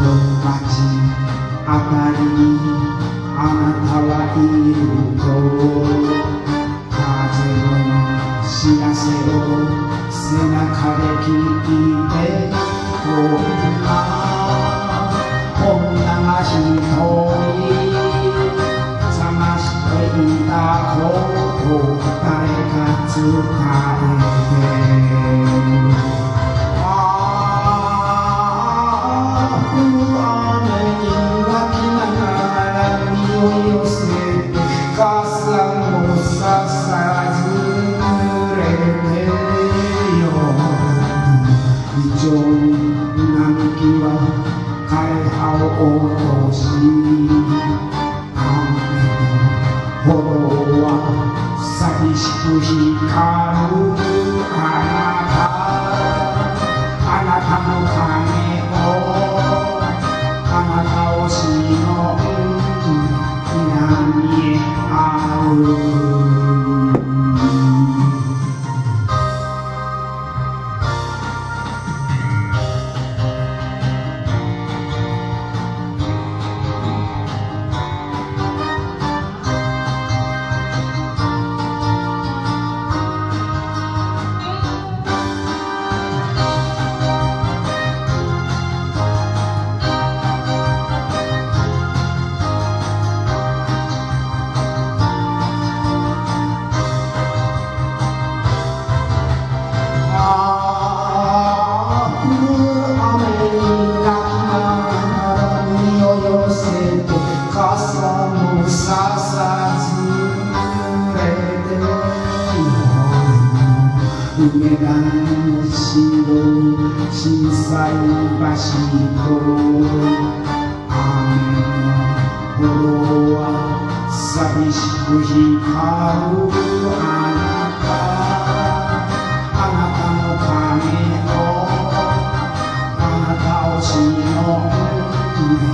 Tempat apa ini? Anak ini untuk 寂しく光るあなたあなたの影をあなたをしのん南へある梅田の城小さい橋と雨の頃は寂しく光るあなた。あなたのための。あなたをしのぐ